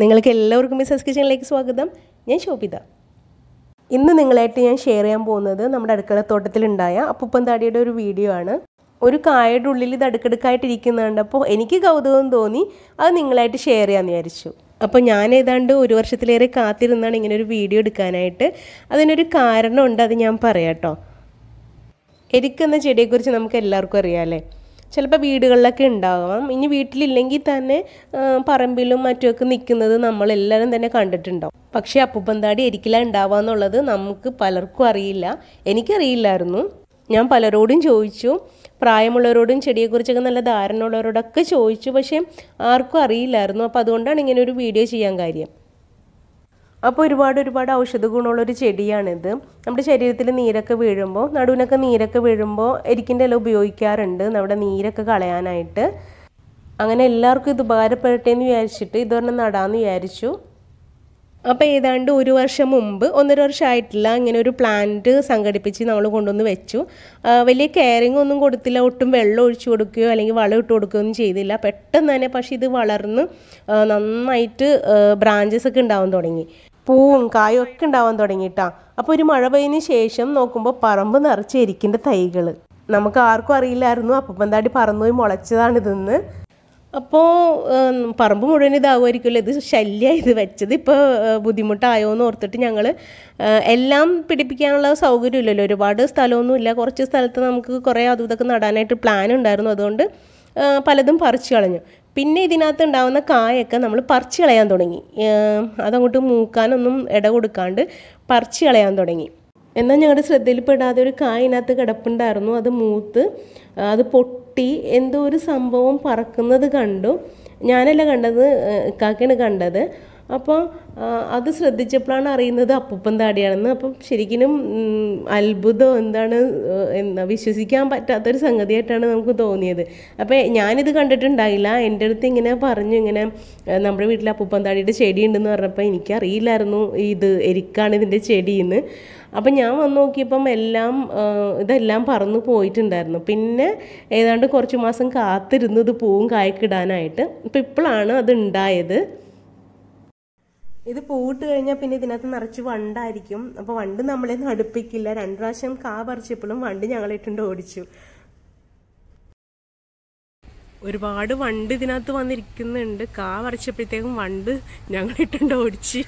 നിങ്ങൾക്ക് എല്ലാവർക്കും മിസ്സസ് കിച്ചണിലേക്ക് സ്വാഗതം. ഞാൻ ശോഭിത. ഇന്ന് നിങ്ങളായിട്ട് ഞാൻ ഷെയർ ചെയ്യാൻ പോകുന്നത് നമ്മുടെ അടുക്കളത്തോട്ടത്തിലുണ്ടായ അപ്പൂപ്പൻ താടിയുടെ ഒരു വീഡിയോ ആണ്. ഒരു കായയുടെ ഉള്ളിൽ ഇത് അടുക്കടുക്കായിട്ട് അപ്പോൾ എനിക്ക് കൗതുകം തോന്നി അത് നിങ്ങളായിട്ട് ഷെയർ ചെയ്യാമെന്ന് വിചാരിച്ചു. അപ്പോൾ ഞാൻ ഏതാണ്ട് ഒരു വർഷത്തിലേറെ കാത്തിരുന്നാണ് ഇങ്ങനെ ഒരു വീഡിയോ എടുക്കാനായിട്ട്. അതിനൊരു കാരണമുണ്ട് അത് ഞാൻ പറയാം കേട്ടോ എരിക്കെന്ന ചെടിയെക്കുറിച്ച് നമുക്ക് എല്ലാവർക്കും അറിയാമല്ലേ ചിലപ്പോൾ വീടുകളിലൊക്കെ ഉണ്ടാകാം ഇനി വീട്ടിലില്ലെങ്കിൽ തന്നെ പറമ്പിലും മറ്റുമൊക്കെ നിൽക്കുന്നത് നമ്മളെല്ലാവരും തന്നെ കണ്ടിട്ടുണ്ടാവും. പക്ഷേ അപ്പുപ്പന്താടി ഒരിക്കലും ഉണ്ടാവുക എന്നുള്ളത് നമുക്ക് പലർക്കും അറിയില്ല. എനിക്കറിയില്ലായിരുന്നു. ഞാൻ പലരോടും ചോദിച്ചു. പ്രായമുള്ളവരോടും ചെടിയെക്കുറിച്ചൊക്കെ നല്ല ധാരണ ഉള്ളവരോടൊക്കെ ചോദിച്ചു. പക്ഷേ ആർക്കും അറിയില്ലായിരുന്നു. അപ്പോൾ അതുകൊണ്ടാണ് ഇങ്ങനെ ഒരു വീഡിയോ ചെയ്യാൻ കാര്യം. അപ്പോൾ ഒരുപാട് ഒരുപാട് ഔഷധ ഗുണമുള്ളൊരു ചെടിയാണിത്. നമ്മുടെ ശരീരത്തിൽ നീരൊക്കെ വീഴുമ്പോൾ നടുവിനൊക്കെ നീരൊക്കെ വീഴുമ്പോൾ എരിക്കിന്റെ ഇല ഉപയോഗിക്കാറുണ്ട്. നമ്മുടെ നീരൊക്കെ കളയാനായിട്ട്. അങ്ങനെ എല്ലാവർക്കും ഇത് ഉപകാരപ്പെടട്ടെ എന്ന് വിചാരിച്ചിട്ട് ഇതൊരെണ്ണം നടാമെന്ന് വിചാരിച്ചു. അപ്പോൾ ഏതാണ്ട് ഒരു വർഷം മുമ്പ് ഒന്നര വർഷമായിട്ടില്ല ഇങ്ങനെ ഒരു പ്ലാന്റ് സംഘടിപ്പിച്ച് നമ്മൾ കൊണ്ടുവന്ന് വെച്ചു. വലിയ കെയറിങ് ഒന്നും കൊടുത്തില്ല. ഒട്ടും വെള്ളം ഒഴിച്ചു കൊടുക്കുകയോ അല്ലെങ്കിൽ വളം ഇട്ട് കൊടുക്കുകയോ ഒന്നും ചെയ്തില്ല. പെട്ടെന്ന് തന്നെ പക്ഷേ ഇത് വളർന്ന് നന്നായിട്ട് ബ്രാഞ്ചസ് ഒക്കെ ഉണ്ടാവാൻ തുടങ്ങി. പൂവും കായും ഒക്കെ ഉണ്ടാവാൻ തുടങ്ങിയിട്ടാ. അപ്പോൾ ഒരു മഴ പെയ്യുന്ന ശേഷം നോക്കുമ്പോൾ പറമ്പ് നിറച്ച് എരിക്കിന്റെ തൈകൾ നമുക്ക് ആർക്കും അറിയില്ലായിരുന്നു. അപ്പപ്പന്താടി പറന്നുപോയി മുളച്ചതാണിതെന്ന് അപ്പോൾ പറമ്പ് മുഴുവൻ ഇതാവുമായിരിക്കുമല്ലോ. ഇത് ശല്യമായി ഇത് വെച്ചത്. ഇപ്പോൾ ബുദ്ധിമുട്ടായോ എന്ന് ഓർത്തിട്ട് ഞങ്ങൾ എല്ലാം പിടിപ്പിക്കാനുള്ള സൗകര്യമില്ലല്ലോ. ഒരുപാട് സ്ഥലമൊന്നുമില്ല. കുറച്ച് സ്ഥലത്ത് നമുക്ക് കുറേ അതും ഇതൊക്കെ നടാനായിട്ട് പ്ലാൻ ഉണ്ടായിരുന്നു. അതുകൊണ്ട് പലതും പറിച്ചു കളഞ്ഞു. പിന്നെ ഇതിനകത്ത് ഉണ്ടാകുന്ന കായൊക്കെ നമ്മൾ പറിച്ച് കളയാൻ തുടങ്ങി. അതങ്ങോട്ട് മൂക്കാനൊന്നും ഇട കൊടുക്കാണ്ട് പറിച്ച് കളയാൻ തുടങ്ങി. എന്നാൽ ഞങ്ങളുടെ ശ്രദ്ധയിൽപ്പെടാതെ ഒരു കായ ഇതിനകത്ത് കിടപ്പുണ്ടായിരുന്നു. അത് മൂത്ത് അത് പൊട്ടി എന്തോ ഒരു സംഭവം പറക്കുന്നത് കണ്ടു. ഞാനല്ല കണ്ടത് കാക്കയാണ് കണ്ടത്. അപ്പോൾ അത് ശ്രദ്ധിച്ചപ്പോഴാണ് അറിയുന്നത് അപ്പൂപ്പൻ താടിയാണെന്ന്. അപ്പം ശരിക്കും അത്ഭുതം എന്താണ് എന്താ വിശ്വസിക്കാൻ പറ്റാത്തൊരു സംഗതിയായിട്ടാണ് നമുക്ക് തോന്നിയത്. അപ്പോൾ ഞാനിത് കണ്ടിട്ടുണ്ടായില്ല. എന്റെ അടുത്ത് ഇങ്ങനെ പറഞ്ഞു ഇങ്ങനെ നമ്മുടെ വീട്ടിൽ അപ്പൂപ്പൻ താടിയുടെ ചെടി ഉണ്ടെന്ന് പറഞ്ഞപ്പോൾ എനിക്കറിയില്ലായിരുന്നു ഇത് എരിക്കാണ് ഇതിന്റെ ചെടിയെന്ന്. അപ്പം ഞാൻ വന്ന് നോക്കിയപ്പം എല്ലാം ഇതെല്ലാം പറന്നു പോയിട്ടുണ്ടായിരുന്നു. പിന്നെ ഏതാണ്ട് കുറച്ച് മാസം കാത്തിരുന്നത് പൂവും കായ്ക്കിടാനായിട്ട്. അപ്പം ഇപ്പോഴാണ് അത് ഉണ്ടായത്. ഇത് പൂവിട്ട് കഴിഞ്ഞാൽ പിന്നെ ഇതിനകത്ത് നിറച്ച് വണ്ടായിരിക്കും. അപ്പോൾ വണ്ട് നമ്മളെ നടുപ്പിക്കില്ല. രണ്ടു പ്രാവശ്യം കാ പറിച്ചപ്പോഴും വണ്ട് ഞങ്ങളിട്ടുണ്ട് ഓടിച്ചു. ഒരുപാട് വണ്ട് ഇതിനകത്ത് വന്നിരിക്കുന്നുണ്ട്. കാ പറിച്ചപ്പോഴത്തേക്കും വണ്ട് ഞങ്ങളിട്ടുണ്ട് ഓടിച്ച്.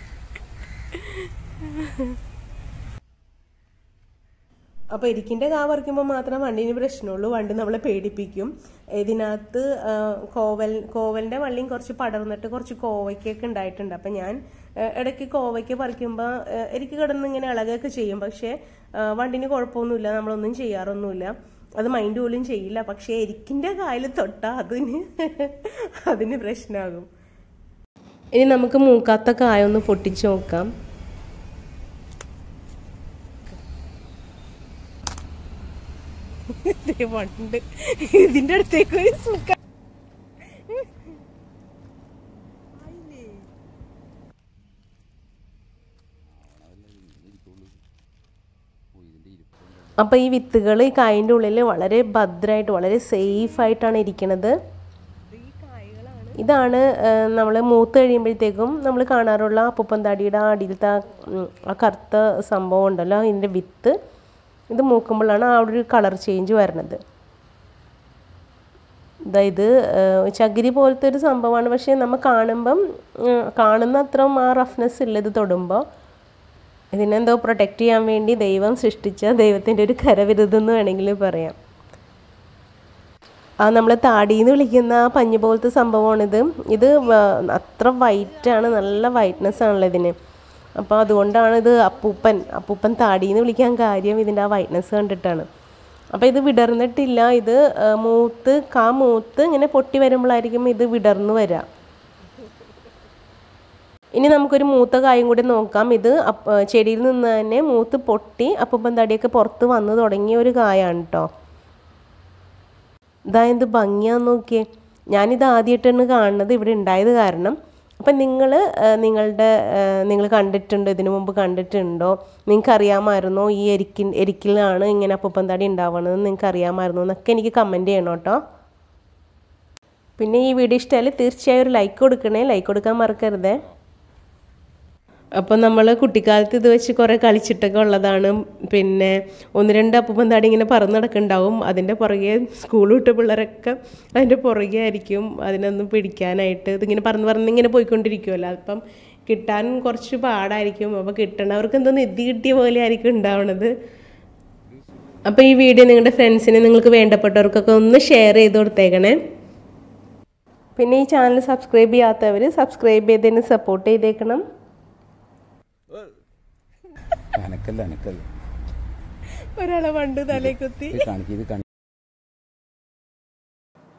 അപ്പോൾ ഇരിക്കിന്റെ കാ പറിക്കുമ്പോൾ മാത്രം വണ്ടിന് പ്രശ്നമുള്ളൂ വണ്ടി നമ്മളെ പേടിപ്പിക്കും. ഇതിനകത്ത് കോവൽ കോവലിന്റെ വള്ളിയും കുറച്ച് പടർന്നിട്ട് കുറച്ച് കോവയ്ക്കൊക്കെ ഉണ്ടായിട്ടുണ്ട് അപ്പം ഞാൻ ഇടയ്ക്ക് കോവയ്ക്ക് പറിക്കുമ്പോൾ എനിക്ക് കിടന്ന് ഇങ്ങനെ ഇളകൊക്കെ ചെയ്യും. പക്ഷേ വണ്ടിന് കുഴപ്പമൊന്നുമില്ല നമ്മളൊന്നും ചെയ്യാറൊന്നുമില്ല. അത് മൈൻഡ് പോലും ചെയ്യില്ല. പക്ഷേ എരിക്കിന്റെ കായൽ തൊട്ടാൽ അതിന് അതിന് പ്രശ്നമാകും ഇനി നമുക്ക് മൂക്കാത്ത കായ ഒന്ന് പൊട്ടിച്ച് നോക്കാം. ദേ വണ്ട്. ഇതിന്റെ അടുത്തേക്ക് ഒരു സുഖം അപ്പോൾ ഈ വിത്തുകൾ ഈ കായിന്റെ ഉള്ളിൽ വളരെ ഭദ്രമായിട്ട് വളരെ സേഫായിട്ടാണ് ഇരിക്കുന്നത് ഇതാണ് നമ്മൾ മൂത്ത് കഴിയുമ്പോഴത്തേക്കും നമ്മൾ കാണാറുള്ള അപ്പൂപ്പന്താടിയുടെ അടിയിലത്തെ ആ കറുത്ത സംഭവം ഉണ്ടല്ലോ ഇതിന്റെ വിത്ത്. ഇത് മൂക്കുമ്പോഴാണ് ആ ഒരു കളർ ചേഞ്ച് വരണത് അതായത് ചകിരി പോലത്തെ ഒരു സംഭവമാണ്. പക്ഷേ നമ്മൾ കാണുമ്പം കാണുന്ന അത്രയും ആ റഫ്നെസ് ഇല്ല ഇത് തൊടുമ്പോൾ ഇതിനെന്തോ പ്രൊട്ടക്റ്റ് ചെയ്യാൻ വേണ്ടി ദൈവം സൃഷ്ടിച്ച ദൈവത്തിന്റെ ഒരു കരവിരുതെന്ന് വേണമെങ്കിൽ പറയാം. ആ നമ്മൾ താടിയെന്ന് വിളിക്കുന്ന ആ പഞ്ഞു പോലത്തെ സംഭവമാണിത്. ഇത് അത്ര വൈറ്റാണ് നല്ല വൈറ്റ്നെസ് ആണല്ലോ ഇതിന്. അപ്പോൾ അതുകൊണ്ടാണ് ഇത് അപ്പൂപ്പൻ അപ്പൂപ്പൻ താടിയെന്ന് വിളിക്കാൻ കാര്യം ഇതിന്റെ ആ വൈറ്റ്നസ് കണ്ടിട്ടാണ്. അപ്പോൾ ഇത് വിടർന്നിട്ടില്ല ഇത് മൂത്ത് കാ മൂത്ത് ഇങ്ങനെ പൊട്ടി വരുമ്പോഴായിരിക്കും ഇത് വിടർന്ന് വരിക ഇനി നമുക്കൊരു മൂത്ത കായും കൂടി നോക്കാം. ഇത് ചെടിയിൽ നിന്ന് തന്നെ മൂത്ത് പൊട്ടി അപ്പൂപ്പൻ തടിയൊക്കെ പുറത്ത് വന്ന് തുടങ്ങിയ ഒരു കായാണ് കേട്ടോ ഇതാ എന്ത് ഭംഗിയാന്ന് നോക്കിയേ. ഞാനിത് ആദ്യമായിട്ടാണ് കാണുന്നത്. ഇവിടെ ഉണ്ടായത് കാരണം അപ്പം നിങ്ങൾ നിങ്ങളുടെ നിങ്ങൾ കണ്ടിട്ടുണ്ടോ ഇതിനു മുമ്പ് കണ്ടിട്ടുണ്ടോ? നിങ്ങൾക്ക് അറിയാമായിരുന്നോ ഈ എരിക്കിൻ എരിക്കിലാണ് ഇങ്ങനെ അപ്പം തടി ഉണ്ടാവണത് നിങ്ങൾക്ക് അറിയാമായിരുന്നോ എന്നൊക്കെ എനിക്ക് കമന്റ് ചെയ്യണം കേട്ടോ. പിന്നെ ഈ വീഡിയോ ഇഷ്ടമായാലും തീർച്ചയായും ഒരു ലൈക്ക് കൊടുക്കണേ. ലൈക്ക് കൊടുക്കാൻ മറക്കരുതേ. അപ്പം നമ്മൾ കുട്ടിക്കാലത്ത് ഇത് വെച്ച് കുറേ കളിച്ചിട്ടൊക്കെ ഉള്ളതാണ്. പിന്നെ ഒന്ന് രണ്ട് അപ്പം താടി ഇങ്ങനെ പറന്ന് നടക്കുന്നുണ്ടാവും അതിന്റെ പുറകെ സ്കൂൾ വിട്ട പിള്ളേരൊക്കെ അതിന്റെ പുറകെ ആയിരിക്കും. അതിനൊന്നും പിടിക്കാനായിട്ട് ഇതിങ്ങനെ പറന്ന് പറന്ന് ഇങ്ങനെ പോയിക്കൊണ്ടിരിക്കുമല്ലോ അപ്പം കിട്ടാൻ കുറച്ച് പാടായിരിക്കും. അപ്പോൾ കിട്ടണവർക്ക് എന്തോ നിധി കിട്ടിയ പോലെ ആയിരിക്കും ഉണ്ടാവണത്. അപ്പോൾ ഈ വീഡിയോ നിങ്ങളുടെ ഫ്രണ്ട്സിന് നിങ്ങൾക്ക് വേണ്ടപ്പെട്ടവർക്കൊക്കെ ഒന്ന് ഷെയർ ചെയ്ത് കൊടുത്തേക്കണേ. പിന്നെ ഈ ചാനൽ സബ്സ്ക്രൈബ് ചെയ്യാത്തവർ സബ്സ്ക്രൈബ് ചെയ്തതിന് സപ്പോർട്ട് ചെയ്തേക്കണം. അനക്കല്ല അനക്കല്ല. ഒരാളെ പണ്ട് തലേ കുത്തി.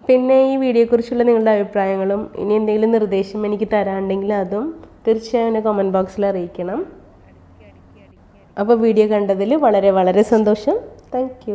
പിന്നെ ഈ വീഡിയോയെക്കുറിച്ചുള്ള നിങ്ങളുടെ അഭിപ്രായങ്ങളും ഇനി എന്തെങ്കിലും നിർദ്ദേശം എനിക്ക് തരാണ്ടെങ്കിൽ അതും തീർച്ചയായും എന്നെ കമന്റ് ബോക്സിൽ അറിയിക്കണം. അപ്പോൾ വീഡിയോ കണ്ടതിൽ വളരെ വളരെ സന്തോഷം. താങ്ക്